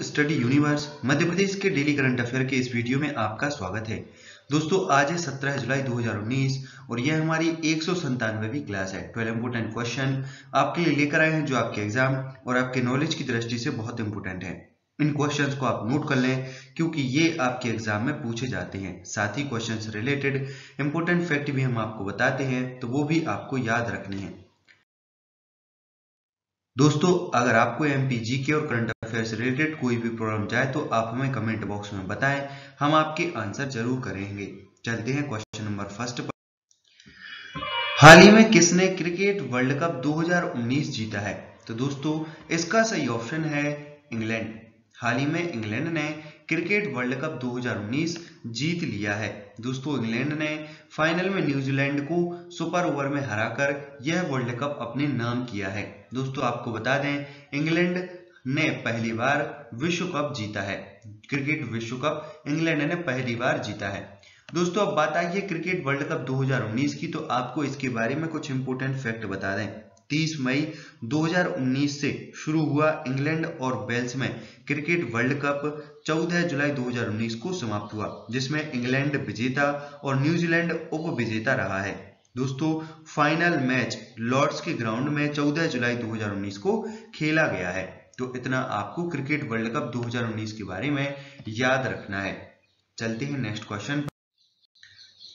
Study universe Madhya Pradesh के daily current affair के इस वीडियो में आपका स्वागत है। दोस्तों, आज है 17 जुलाई 2019 और यह हमारी एक सौ क्लास है। 12 इंपोर्टेंट क्वेश्चन आपके लिए लेकर आए हैं जो आपके एग्ज़ाम और आपके नॉलेज की दृष्टि से बहुत इंपोर्टेंट है। इन क्वेश्चंस को आप नोट कर लें क्योंकि ये आपके एग्ज़ाम में पूछे जाते हैं। साथ ही क्वेश्चंस रिलेटेड इंपोर्टेंट फैक्ट भी हम आपको बताते हैं तो वो भी आपको याद रखने हैं। दोस्तों, अगर आपको एमपीजी के और करंट अफेयर से रिलेटेड कोई भी प्रॉब्लम जाए तो आप हमें कमेंट बॉक्स में बताएँ। हम आपके आंसर ज़रूर करेंगे। चलते हैं क्वेश्चन नंबर फ़र्स्ट पर। हाल ही में किसने क्रिकेट वर्ल्ड कप 2019 जीता है? तो दोस्तों, इसका सही ऑप्शन है इंग्लैंड हाल ही में इंग्लैंड ने क्रिकेट वर्ल्ड कप 2019 जीत लिया है। दोस्तों, इंग्लैंड ने फाइनल में न्यूजीलैंड को सुपर ओवर में हराकर यह वर्ल्ड कप अपने नाम किया है। दोस्तों, आपको बता दें, इंग्लैंड ने पहली बार विश्व कप जीता है। क्रिकेट विश्व कप इंग्लैंड ने पहली बार जीता है। दोस्तों, अब बात आई है क्रिकेट वर्ल्ड कप 2019 की तो आपको इसके बारे में कुछ इंपोर्टेंट फैक्ट बता दें। 30 मई 2019 से शुरू हुआ इंग्लैंड और वेल्स में क्रिकेट वर्ल्ड कप। 14 जुलाई 2019 को समाप्त हुआ, जिसमें इंग्लैंड विजेता और न्यूजीलैंड उप विजेता रहा है। दोस्तों, फाइनल मैच लॉर्ड्स के ग्राउंड में 14 जुलाई 2019 को खेला गया है। तो इतना आपको क्रिकेट वर्ल्ड कप 2019 के बारे में याद रखना है। चलते हैं नेक्स्ट क्वेश्चन।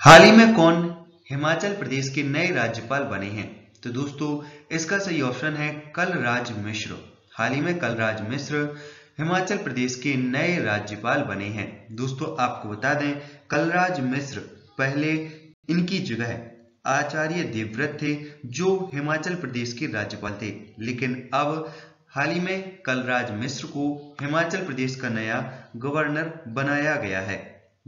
हाल ही में कौन हिमाचल प्रदेश के नए राज्यपाल बने हैं? तो दोस्तों, इसका सही ऑप्शन है कलराज मिश्र। हाल ही में कलराज मिश्र हिमाचल प्रदेश के नए राज्यपाल बने हैं। दोस्तों, आपको बता दें, कलराज मिश्र पहले इनकी जगह आचार्य देवव्रत थे, जो हिमाचल प्रदेश के राज्यपाल थे। लेकिन अब हाल ही में कलराज मिश्र को हिमाचल प्रदेश का नया गवर्नर बनाया गया है।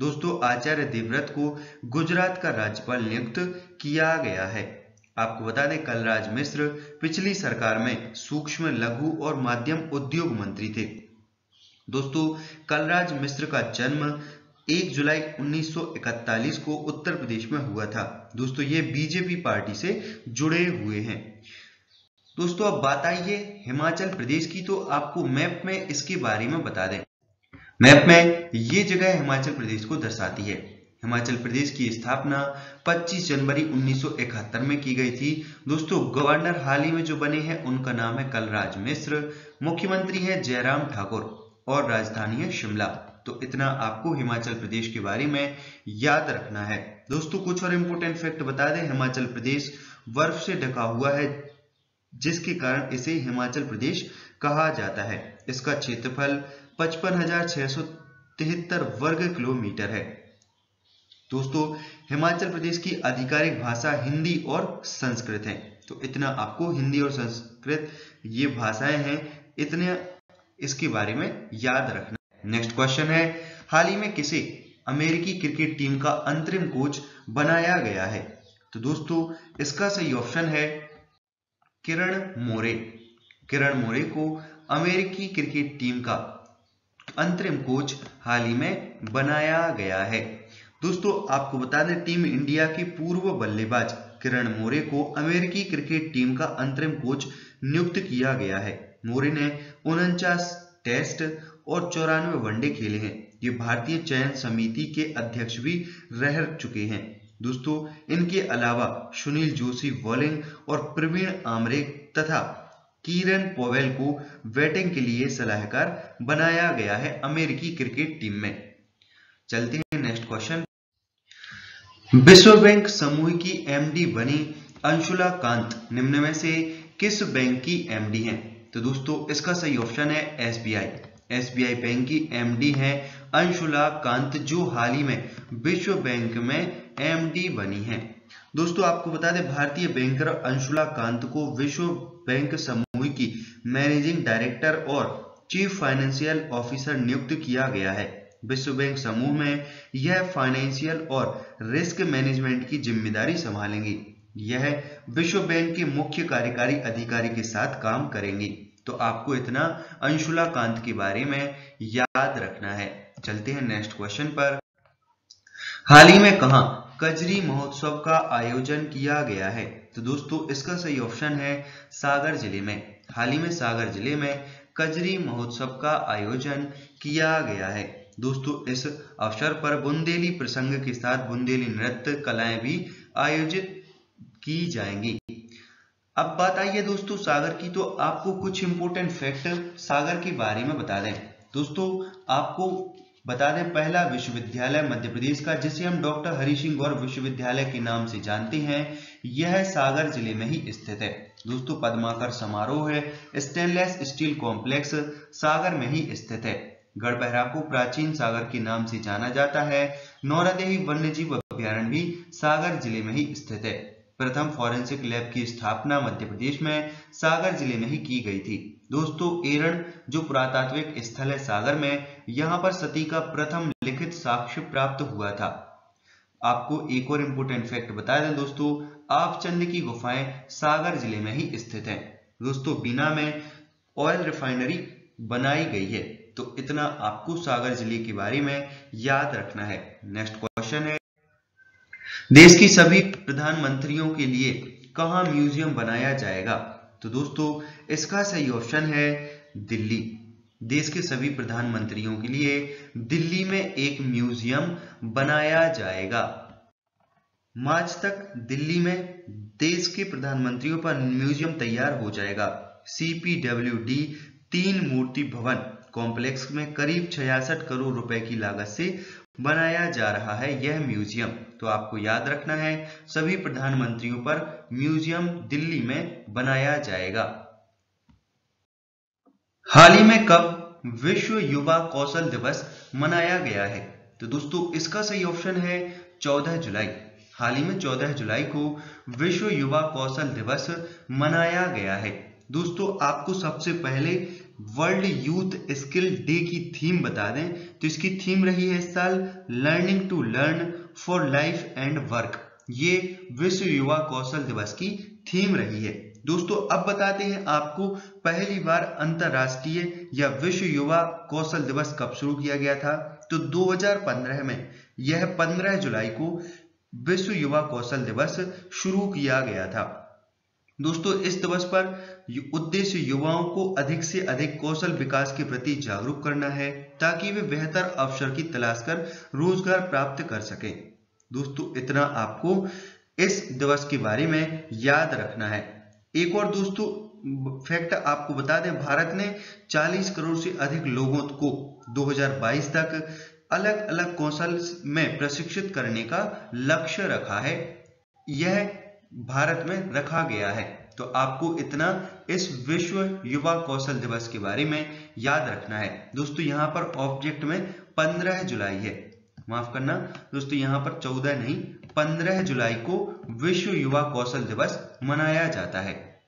दोस्तों, आचार्य देवव्रत को गुजरात का राज्यपाल नियुक्त किया गया है। आपको बता दें कलराज मिश्र पिछली सरकार में सूक्ष्म, लघु और माध्यम उद्योग मंत्री थे। दोस्तों, कलराज मिश्र का जन्म 1 जुलाई 1941 को उत्तर प्रदेश में हुआ था। दोस्तों, ये बीजेपी पार्टी से जुड़े हुए हैं। दोस्तों, अब बात है हिमाचल प्रदेश की तो आपको मैप में इसके बारे में बता दें। मैप में ये जगह हिमाचल प्रदेश को दर्शाती है। हिमाचल प्रदेश की स्थापना 25 जनवरी 1971 में की गई थी। दोस्तों, गवर्नर हाल ही में जो बने हैं, उनका नाम है कलराज मिश्र, मुख्यमंत्री है जयराम ठाकुर और राजधानी है शिमला। तो इतना आपको हिमाचल प्रदेश के बारे में याद रखना है। दोस्तों, कुछ और इंपोर्टेंट फैक्ट बता दें। हिमाचल प्रदेश बर्फ़ से ढका हुआ है, जिसके कारण इसे हिमाचल प्रदेश कहा जाता है। इसका क्षेत्रफल पचपन वर्ग किलोमीटर है। दोस्तों, हिमाचल प्रदेश की आधिकारिक भाषा हिंदी और संस्कृत है। तो इतना आपको हिंदी और संस्कृत ये भाषाएँ हैं, इतने इसके बारे में याद रखना। नेक्स्ट क्वेश्चन है, हाल ही में किसे अमेरिकी क्रिकेट टीम का अंतरिम कोच बनाया गया है? तो दोस्तों, इसका सही ऑप्शन है किरण मोरे। किरण मोरे को अमेरिकी क्रिकेट टीम का अंतरिम कोच हाल ही में बनाया गया है। दोस्तों, आपको बता दें, टीम इंडिया की पूर्व बल्लेबाज किरण मोरे को अमेरिकी क्रिकेट टीम का अंतरिम कोच नियुक्त किया गया है। मोरे ने उनचास टेस्ट और चौरानवे वनडे खेले हैं। ये भारतीय चयन समिति के अध्यक्ष भी रह चुके हैं। दोस्तों, इनके अलावा सुनील जोशी, बॉलिंग और प्रवीण आमरे तथा किरण पोवेल को बैटिंग के लिए सलाहकार बनाया गया है अमेरिकी क्रिकेट टीम में। चलते हैं नेक्स्ट क्वेश्चन। विश्व बैंक समूह की एमडी बनी अंशुला कांत, निम्न में से किस बैंक की एमडी हैं? तो दोस्तों, इसका सही ऑप्शन है एसबीआई एसबीआई बैंक की एमडी है अंशुला कांत, जो हाल ही में विश्व बैंक में एमडी बनी है। दोस्तों, आपको बता दें, भारतीय बैंकर अंशुला कांत को विश्व बैंक समूह की मैनेजिंग डायरेक्टर और चीफ फाइनेंशियल ऑफिसर नियुक्त किया गया है। विश्व बैंक समूह में यह फाइनेंशियल और रिस्क मैनेजमेंट की ज़िम्मेदारी संभालेंगी। यह विश्व बैंक के मुख्य कार्यकारी अधिकारी के साथ काम करेंगी। तो आपको इतना अंशुला कांत के बारे में याद रखना है। चलते हैं नेक्स्ट क्वेश्चन पर। हाल ही में कहा कजरी महोत्सव का आयोजन किया गया है? तो दोस्तों, इसका सही ऑप्शन है सागर ज़िले में। हाल ही में सागर ज़िले में कजरी महोत्सव का आयोजन किया गया है। दोस्तों, इस अवसर पर बुंदेली प्रसंग के साथ बुंदेली नृत्य कलाएँ भी आयोजित की जाएँगी। अब बात आई है दोस्तों सागर की तो आपको कुछ इंपोर्टेंट फैक्ट सागर के बारे में बता दें। दोस्तों, आपको बता दें, पहला विश्वविद्यालय मध्य प्रदेश का, जिसे हम डॉक्टर हरि सिंह गौर विश्वविद्यालय के नाम से जानते हैं, यह सागर ज़िले में ही स्थित है। दोस्तों, पद्माकर समारोह है, स्टेनलेस स्टील कॉम्प्लेक्स सागर में ही स्थित है। गढ़बहरा को प्राचीन सागर के नाम से जाना जाता है। नौरादेही वन्य जीव अभ्यारण भी सागर ज़िले में ही स्थित है। प्रथम फॉरेंसिक लैब की स्थापना मध्य प्रदेश में सागर ज़िले में ही की गई थी। दोस्तों एरण जो पुरातात्विक स्थल है सागर में, यहाँ पर सती का प्रथम लिखित साक्ष्य प्राप्त हुआ था। आपको एक और इंपोर्टेंट फैक्ट बता दें दोस्तों, आपचंद की गुफाएँ सागर ज़िले में ही स्थित है। दोस्तों, बीना में ऑयल रिफाइनरी बनाई गई है। तो इतना आपको सागर ज़िले के बारे में याद रखना है। नेक्स्ट क्वेश्चन है। देश की सभी प्रधानमंत्रियों के लिए कहा म्यूज़ियम बनाया जाएगा? तो दोस्तों, इसका सही ऑप्शन है दिल्ली। देश के सभी प्रधानमंत्रियों के लिए दिल्ली में एक म्यूज़ियम बनाया जाएगा। मार्च तक दिल्ली में देश के प्रधानमंत्रियों पर म्यूज़ियम तैयार हो जाएगा। सीपीडब्ल्यूडी तीन मूर्ति भवन। कॉम्प्लेक्स में करीब छियासठ करोड़ रुपए की लागत से बनाया जा रहा है यह म्यूज़ियम। तो आपको याद रखना है, सभी प्रधानमंत्रियों पर म्यूज़ियम दिल्ली में बनाया जाएगा। हाल ही में कब विश्व युवा कौशल दिवस मनाया गया है? तो दोस्तों, इसका सही ऑप्शन है 14 जुलाई। हाल ही में 14 जुलाई को विश्व युवा कौशल दिवस मनाया गया है। दोस्तों, आपको सबसे पहले वर्ल्ड यूथ स्किल डे की थीम बता दें। तो इसकी थीम रही है इस साल learning to learn for life and work ये विश्व युवा कौशल दिवस की थीम रही है। दोस्तों, अब बताते हैं आपको, पहली बार अंतरराष्ट्रीय या विश्व युवा कौशल दिवस कब शुरू किया गया था? तो 2015 में, यह 15 जुलाई को विश्व युवा कौशल दिवस शुरू किया गया था। दोस्तों, इस दिवस पर उद्देश्य युवाओं को अधिक से अधिक कौशल विकास के प्रति जागरूक करना है, ताकि वे बेहतर अवसर की तलाश कर रोज़गार प्राप्त कर सकें। दोस्तों, इतना आपको इस दिवस के बारे में याद रखना है। एक और दोस्तों फैक्ट आपको बता दें, भारत ने 40 करोड़ से अधिक लोगों को 2022 तक अलग अलग कौशल में प्रशिक्षित करने का लक्ष्य रखा है। यह भारत में रखा गया है। तो आपको इतना इस विश्व युवा कौशल दिवस के बारे में याद रखना है। दोस्तों, यहाँ पर ऑब्जेक्ट में 15 जुलाई है। माफ़ करना, दोस्तों, यहाँ पर 14 नहीं 15 जुलाई को विश्व युवा कौशल दिवस मनाया जाता है।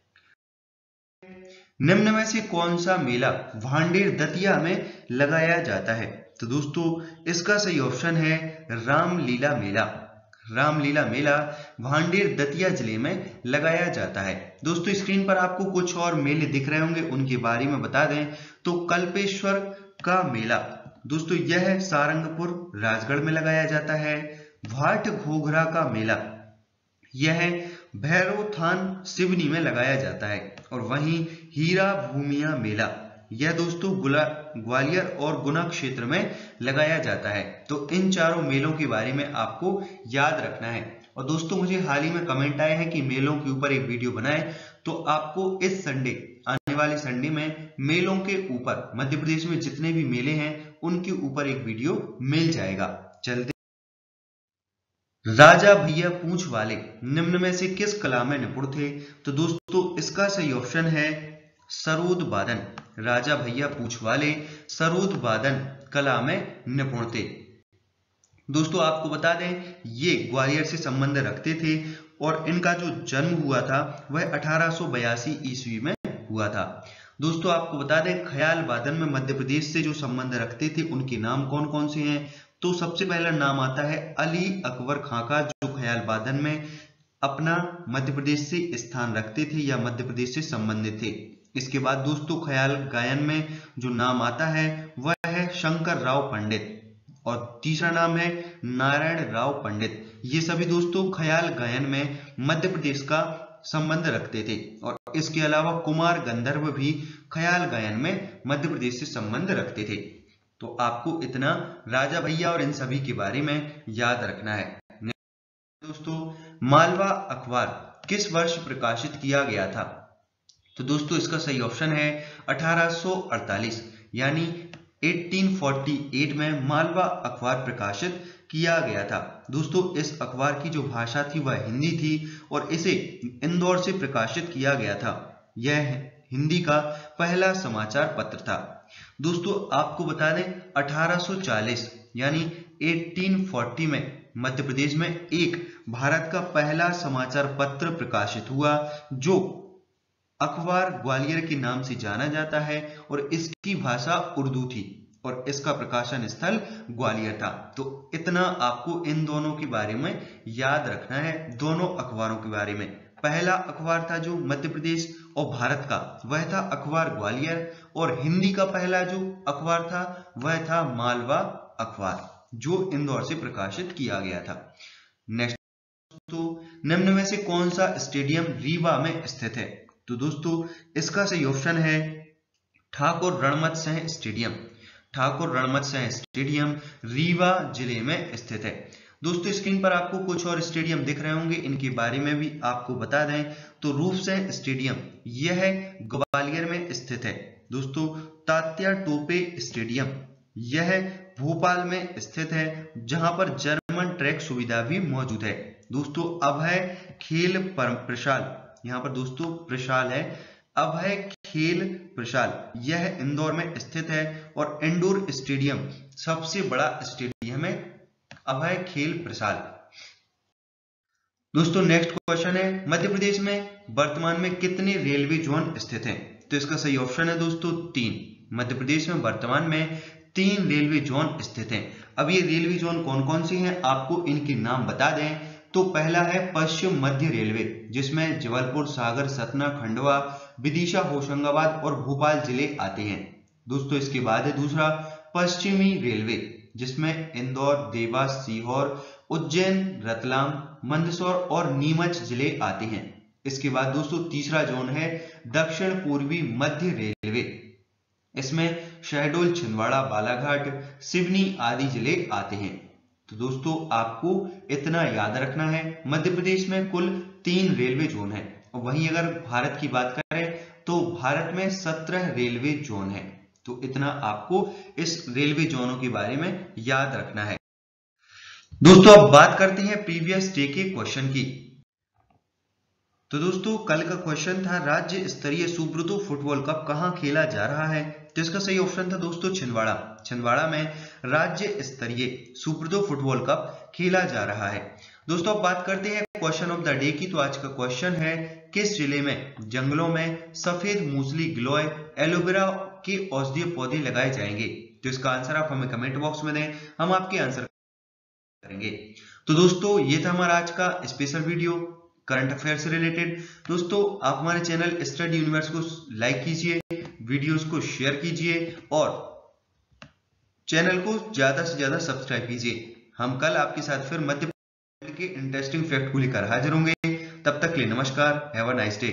निम्न में से कौन सा मेला भांडेर दतिया में लगाया जाता है? तो दोस्तों, इसका सही ऑप्शन है रामलीला मेला। रामलीला मेला भांडेर दतिया ज़िले में लगाया जाता है। दोस्तों, स्क्रीन पर आपको कुछ और मेले दिख रहे होंगे, उनके बारे में बता दें। तो कल्पेश्वर का मेला, दोस्तों, यह सारंगपुर, राजगढ़ में लगाया जाता है। भाट घोघरा का मेला, यह भैरव थान सिवनी में लगाया जाता है। और वहीं हीरा भूमिया मेला यह दोस्तों ग्वालियर और गुना क्षेत्र में लगाया जाता है। तो इन चारों मेलों के बारे में आपको याद रखना है। और दोस्तों मुझे हाल ही में कमेंट आए हैं कि मेलों के ऊपर एक वीडियो बनाए। तो आपको इस संडे आने वाले संडे में मेलों के ऊपर, मध्य प्रदेश में जितने भी मेले हैं, उनके ऊपर एक वीडियो मिल जाएगा। चलते राजा भैया पूछ वाले, निम्न में से किस कला में निपुण थे? तो दोस्तों इसका सही ऑप्शन है सरोद बादन। राजा भैया पूछ वाले सरोद वादन कला में निपुण थे दोस्तों, आपको बता दें, ये ग्वालियर से संबंध रखते थे और इनका जो जन्म हुआ था, वह अठारह ईस्वी में हुआ था। दोस्तों, आपको बता दें, ख्याल वादन में मध्य प्रदेश से जो संबंध रखते थे, उनके नाम कौन कौन से हैं? तो सबसे पहला नाम आता है अली अकबर खां का, जो ख्याल वादन में अपना मध्य प्रदेश से स्थान रखते थे या मध्य प्रदेश से संबंधित थे। इसके बाद दोस्तों ख्याल गायन में जो नाम आता है, वह है शंकर राव पंडित और तीसरा नाम है नारायण राव पंडित। ये सभी दोस्तों ख्याल गायन में मध्य प्रदेश का संबंध रखते थे और इसके अलावा कुमार गंधर्व भी ख्याल गायन में मध्य प्रदेश से संबंध रखते थे। तो आपको इतना राजा भैया और इन सभी के बारे में याद रखना है। दोस्तों, मालवा अखबार किस वर्ष प्रकाशित किया गया था? तो दोस्तों, इसका सही ऑप्शन है 1848 यानी 1848 में मालवा अखबार प्रकाशित किया गया था। दोस्तों, इस अखबार की जो भाषा थी, वह हिंदी थी और इसे इंदौर से प्रकाशित किया गया था। यह हिंदी का पहला समाचार पत्र था। दोस्तों, आपको बता दें 1840 यानी 1840 में मध्य प्रदेश में एक भारत का पहला समाचार पत्र प्रकाशित हुआ, जो अखबार ग्वालियर के नाम से जाना जाता है और इसकी भाषा उर्दू थी और इसका प्रकाशन स्थल ग्वालियर था। तो इतना आपको इन दोनों के बारे में याद रखना है, दोनों अखबारों के बारे में। पहला अखबार था जो मध्य प्रदेश और भारत का, वह था अखबार ग्वालियर और हिंदी का पहला जो अखबार था, वह था मालवा अखबार, जो इंदौर से प्रकाशित किया गया था। नेक्स्ट तो निम्न में से कौन सा स्टेडियम रीवा में स्थित है? तो दोस्तों, इसका सही ऑप्शन है ठाकुर रणमत सिंह स्टेडियम ठाकुर रणमत सिंह स्टेडियम रीवा ज़िले में स्थित है। दोस्तों स्क्रीन पर आपको कुछ और स्टेडियम दिख रहे होंगे, इनके बारे में भी आपको बता दें। तो रूप से स्टेडियम यह ग्वालियर में स्थित है। दोस्तों, तात्या टोपे स्टेडियम यह भोपाल में स्थित है, जहाँ पर जर्मन ट्रैक सुविधा भी मौजूद है। दोस्तों, अब है खेल प्रशाल यहाँ पर दोस्तों प्रशाल है। अब है खेल प्रशाल यह इंदौर में स्थित है और इंडोर स्टेडियम, सबसे बड़ा स्टेडियम है। अभय खेल प्रशाल दोस्तों नेक्स्ट क्वेश्चन है, मध्य प्रदेश में वर्तमान में कितने रेलवे जोन स्थित हैं? तो इसका सही ऑप्शन है दोस्तों तीन। मध्य प्रदेश में वर्तमान में तीन रेलवे जोन स्थित हैं। अब ये रेलवे जोन कौन कौन से हैं? आपको इनके नाम बता दें। तो पहला है पश्चिम मध्य रेलवे, जिसमें जबलपुर, सागर, सतना, खंडवा, विदिशा, होशंगाबाद और भोपाल ज़िले आते हैं। दोस्तों, इसके बाद है दूसरा पश्चिमी रेलवे, जिसमें इंदौर, देवास, सीहोर, उज्जैन, रतलाम, मंदसौर और नीमच ज़िले आते हैं। इसके बाद दोस्तों, तीसरा जोन है दक्षिण पूर्वी मध्य रेलवे, इसमें शहडोल, छिंदवाड़ा, बालाघाट, सिवनी आदि ज़िले आते हैं। तो दोस्तों, आपको इतना याद रखना है, मध्य प्रदेश में कुल तीन रेलवे जोन है। वहीं अगर भारत की बात करें तो भारत में सत्रह रेलवे जोन है। तो इतना आपको इस रेलवे जोनों के बारे में याद रखना है। दोस्तों, अब बात करते हैं प्रीवियस डे के क्वेश्चन की। तो दोस्तों, कल का क्वेश्चन था राज्य स्तरीय सुब्रतो फुटबॉल कप कहाँ खेला जा रहा है? तो इसका सही ऑप्शन था दोस्तों छिंदवाड़ा। छिंदवाड़ा में राज्य स्तरीय सुब्रतो फुटबॉल कप खेला जा रहा है। दोस्तों, अब बात करते हैं क्वेश्चन ऑफ़ द डे की। तो आज का क्वेश्चन है, किस ज़िले में, जंगलों में सफ़ेद मूसली ग्लोय, एलोवेरा के औषधीय पौधे लगाए जाएँगे? तो इसका आंसर आप हमें कमेंट बॉक्स में दें, हम आपके आंसर करेंगे। तो दोस्तों, ये था हमारा आज का स्पेशल वीडियो करंट अफेयर से रिलेटेड दोस्तों, आप हमारे चैनल स्टडी यूनिवर्स को लाइक कीजिए वीडियोस को शेयर कीजिए और चैनल को ज़्यादा से ज़्यादा सब्सक्राइब कीजिए। हम कल आपके साथ फिर मध्य के इंटरेस्टिंग फैक्ट को लेकर हाजिर होंगे। तब तक के लिए नमस्कार हैव अ नाइस डे